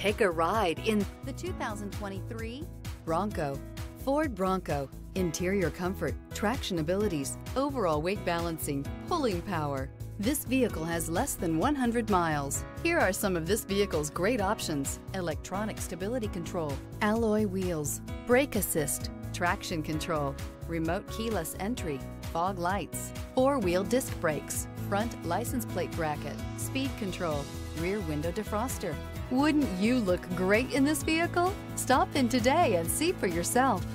Take a ride in the 2023 Bronco. Ford Bronco. Interior comfort, traction abilities, overall weight balancing, pulling power. This vehicle has less than 100 miles. Here are some of this vehicle's great options. Electronic stability control, alloy wheels, brake assist, traction control, remote keyless entry, fog lights, four-wheel disc brakes, front license plate bracket, speed control, rear window defroster. Wouldn't you look great in this vehicle? Stop in today and see for yourself.